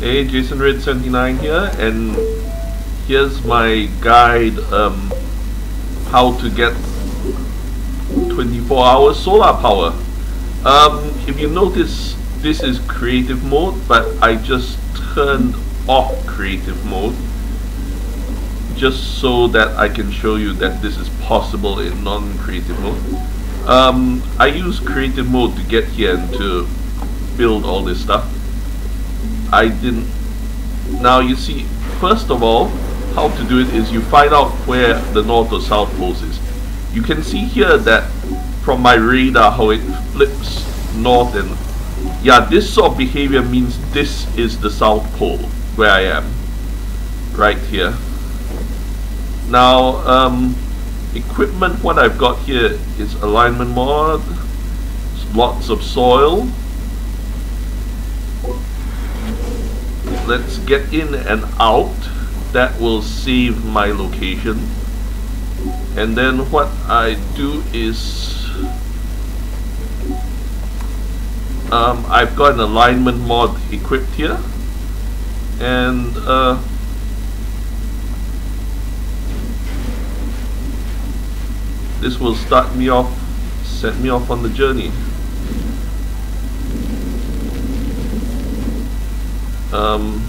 Hey, Jason Red 79 here, and here's my guide um, how to get 24 hour solar power. Um, if you notice, this is creative mode, but I just turned off creative mode just so that I can show you that this is possible in non-creative mode. Um, I use creative mode to get here and to build all this stuff. I didn't. Now you see, first of all, how to do it is you find out where the north or south pole is. You can see here that from my radar how it flips north and yeah, this sort of behavior means this is the south pole where I am, right here. Now, um, equipment, what I've got here is alignment mod, lots of soil. Let's get in and out. That will save my location. And then what I do is um, I've got an alignment mod equipped here and uh, this will start me off set me off on the journey um,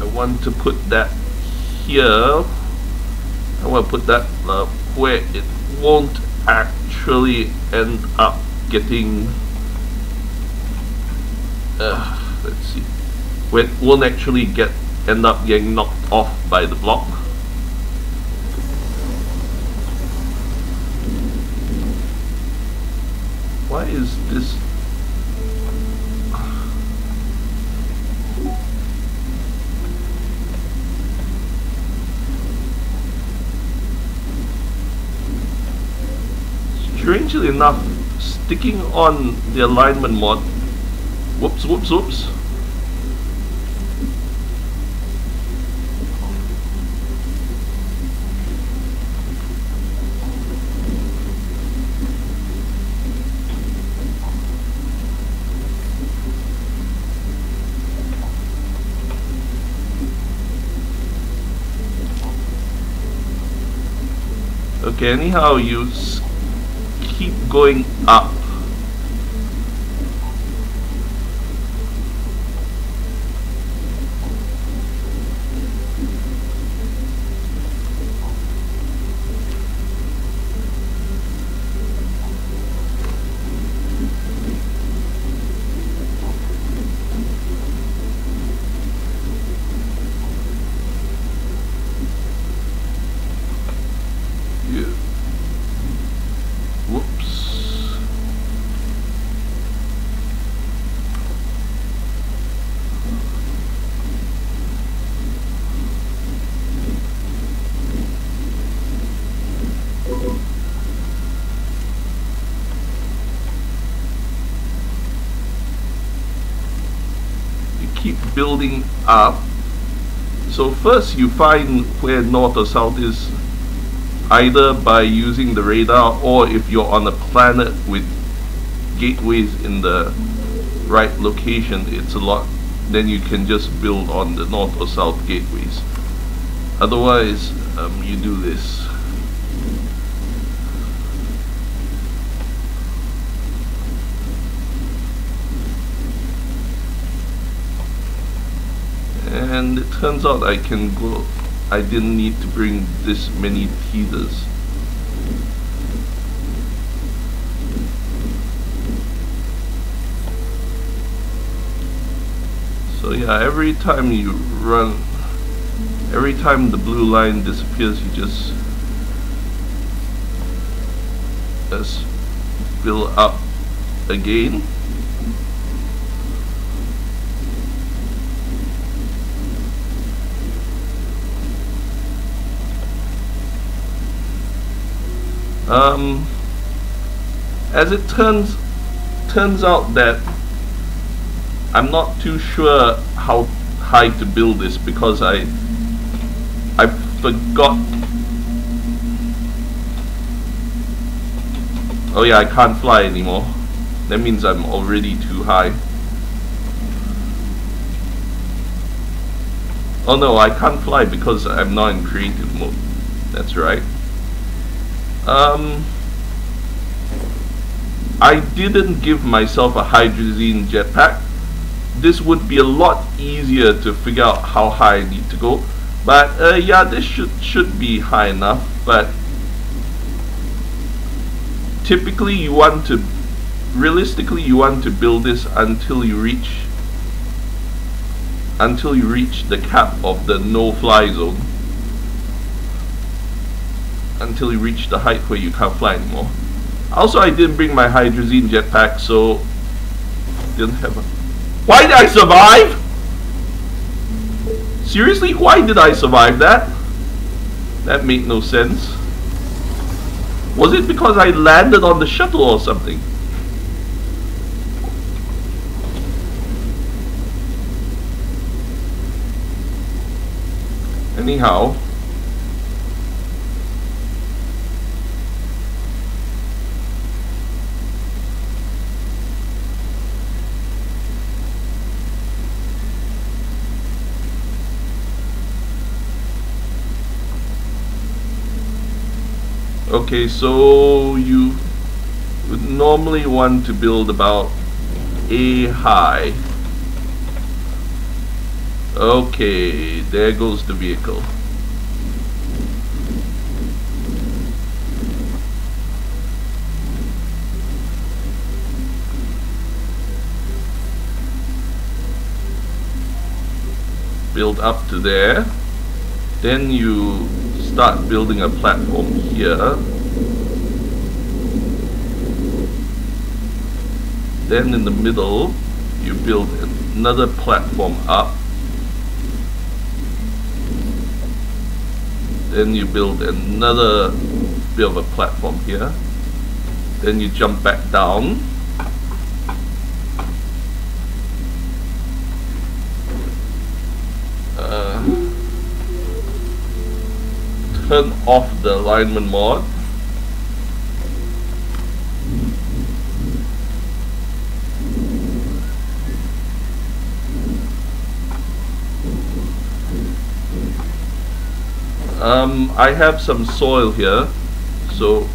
I want to put that here I want to put that uh, where it won't actually end up getting uh, let's see where it won't actually get end up getting knocked off by the block. Why is this? Strangely enough, sticking on the alignment mod whoops whoops whoops Okay, anyhow, you keep going up. Building up. So first you find where north or south is either by using the radar or if you're on a planet with gateways in the right location it's a lot then you can just build on the north or south gateways otherwise um, you do this and it turns out I can go I didn't need to bring this many tethers. So yeah every time you run every time the blue line disappears you just just fill up again Um, as it turns turns out that I'm not too sure how high to build this because I I forgot Oh yeah, I can't fly anymore. That means I'm already too high. Oh no, I can't fly because I'm not in creative mode. That's right. Um, I didn't give myself a hydrazine jetpack. This would be a lot easier to figure out how high I need to go. But uh, yeah, this should should be high enough. But typically you want to, realistically you want to build this until you reach until you reach the cap of the no-fly zone until you reach the height where you can't fly anymore. Also, I didn't bring my hydrazine jetpack, so didn't have a. Why did I survive? Seriously, why did I survive that? That made no sense. Was it because I landed on the shuttle or something? Anyhow, Okay, so you would normally want to build about A high. Okay, there goes the vehicle. Build up to there. Then you start building a platform here. Then in the middle, you build another platform up. Then you build another bit of a platform here. Then you jump back down. Turn off the alignment mod um, I have some soil here so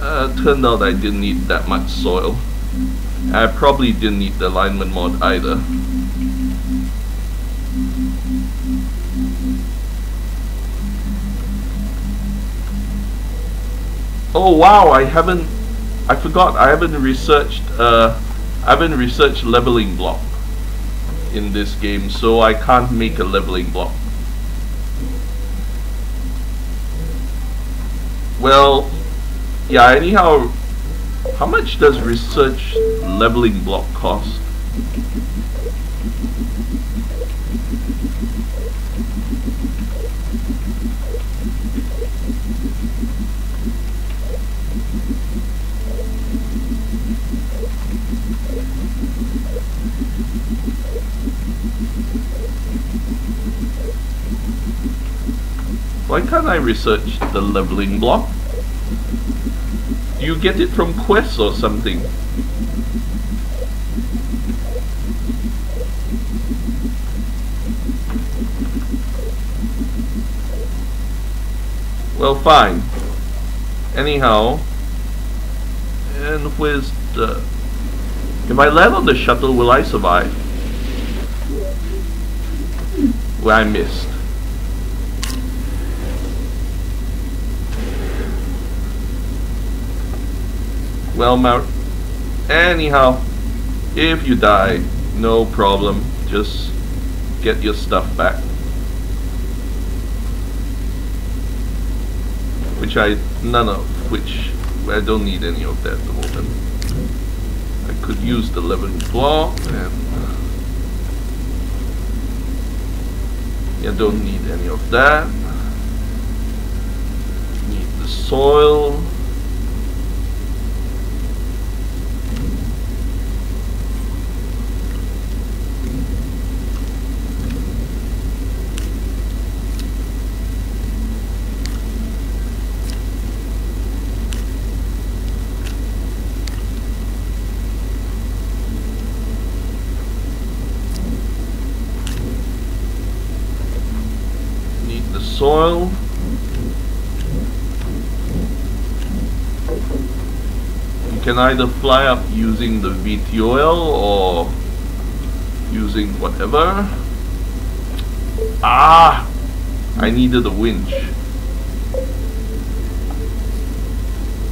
uh, turned out I didn't need that much soil I probably didn't need the alignment mod either. Oh wow, I haven't, I forgot, I haven't researched, uh, I haven't researched leveling block in this game, so I can't make a leveling block. Well, yeah, anyhow, how much does research leveling block cost? Why can't I research the leveling block? You get it from quests or something? Well, fine. Anyhow, and where's the... If I land on the shuttle, will I survive? Where I missed. Well, Mount. Anyhow, if you die, no problem. Just get your stuff back. Which I, none of which, I don't need any of that at the moment. I could use the leveling block and uh, I don't need any of that. Need the soil. Soil. You can either fly up using the VTOL or using whatever. Ah! I needed a winch.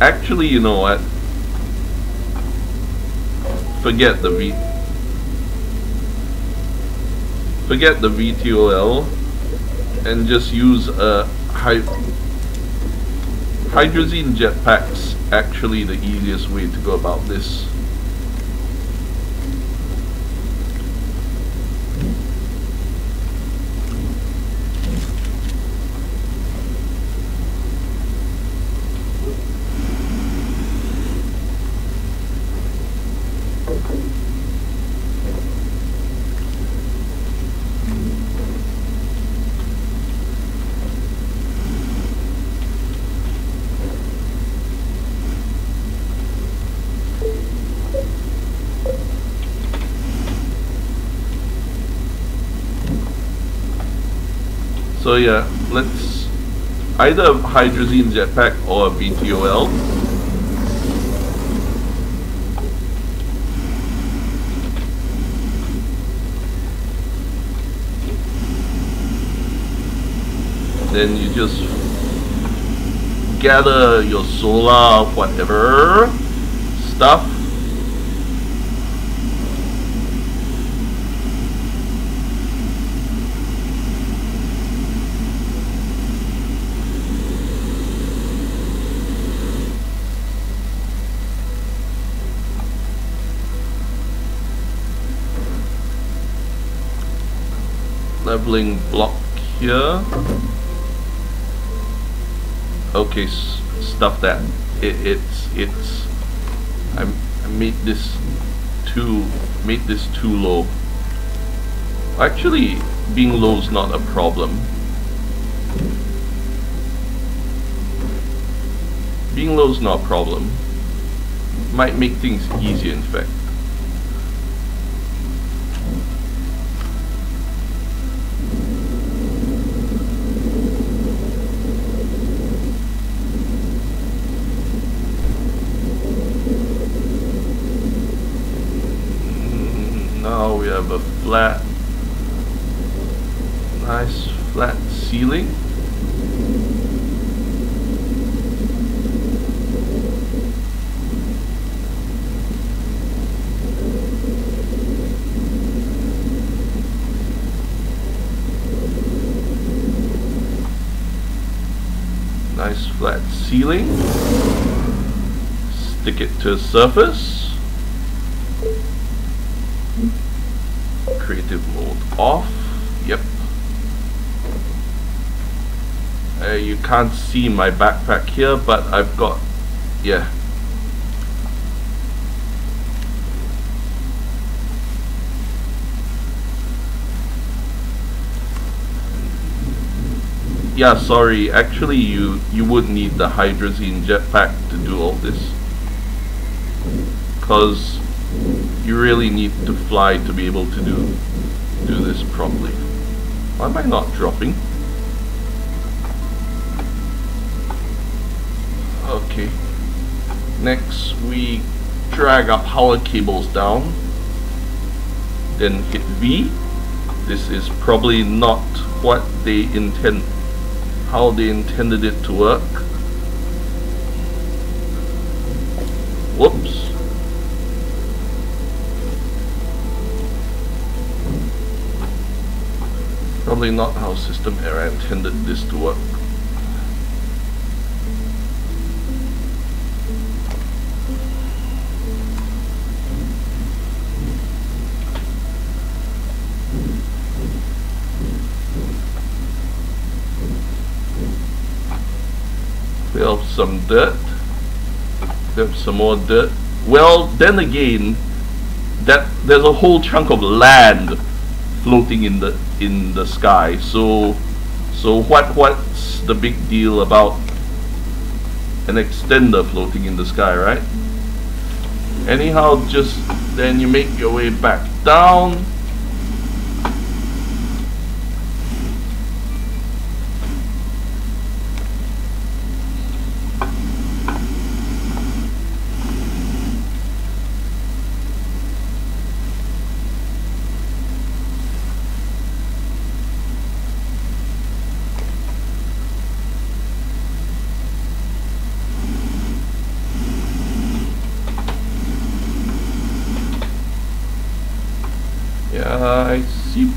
Actually, you know what? Forget the V. Forget the VTOL and just use a hy hydrazine jetpacks actually the easiest way to go about this. So yeah, let's either hydrazine jetpack or a VTOL. Then you just gather your solar whatever stuff leveling block here. Okay, stuff that. It, it's it's. I, I made this too made this too low. Actually, being low is not a problem. Being low is not a problem. Might make things easier, in fact. Flat, nice flat ceiling. Nice flat ceiling. Stick it to a surface. Creative mode off. Yep. Uh, you can't see my backpack here, but I've got, yeah. Yeah, sorry, actually you, you would need the hydrazine jetpack to do all this. Because you really need to fly to be able to do do this properly. Why am I not dropping? Okay. Next we drag our power cables down. Then hit V. This is probably not what they intend how they intended it to work. Whoops. Probably not how System Era intended this to work. We have some dirt. We have some more dirt. Well, then again, that there's a whole chunk of land floating in the in the sky. So so what what's the big deal about an extender floating in the sky, right? Anyhow, just then you make your way back down.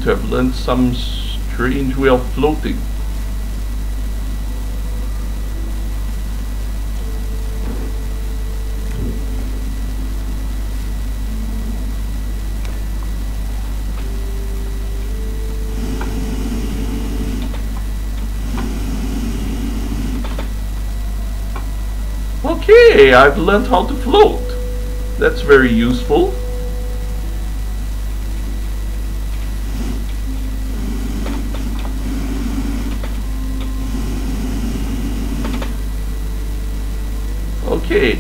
To have learned some strange way of floating. Okay, I've learned how to float. That's very useful. Okay,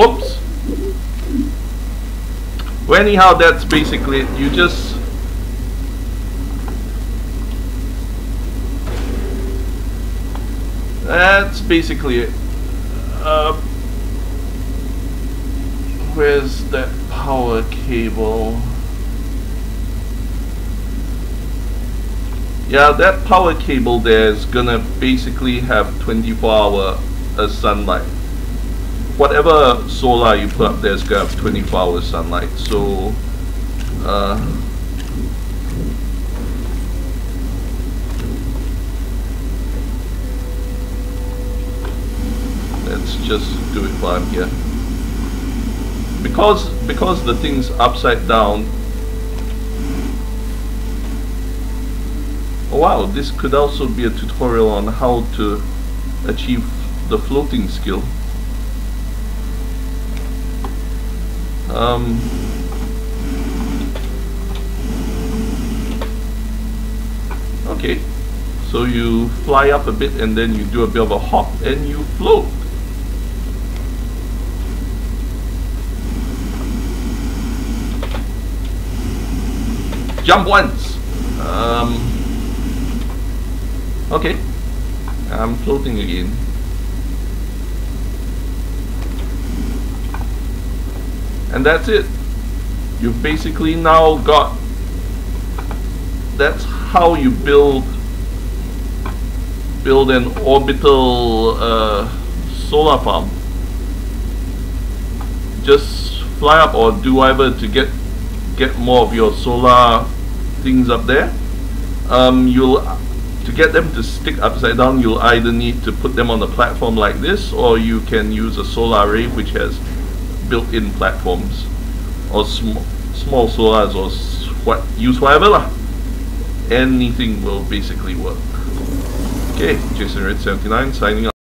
Whoops. Well, anyhow, that's basically it. You just That's basically it. Uh, where's that power cable? Yeah, that power cable there is gonna basically have 24 hour uh, sunlight whatever solar you put up there is going to have 24 hours sunlight. So, uh, let's just do it while I'm here. Because because the thing's upside down. Oh wow, this could also be a tutorial on how to achieve the floating skill. Um, okay, so you fly up a bit and then you do a bit of a hop and you float. Jump once. Um, okay, I'm floating again. And that's it. You've basically now got that's how you build build an orbital uh, solar farm. Just fly up or do whatever to get get more of your solar things up there. Um, you'll to get them to stick upside down you'll either need to put them on a platform like this or you can use a solar array which has built-in platforms or sm small solars or what use whatever lah. Anything will basically work. Okay, Jason Red 79 signing off.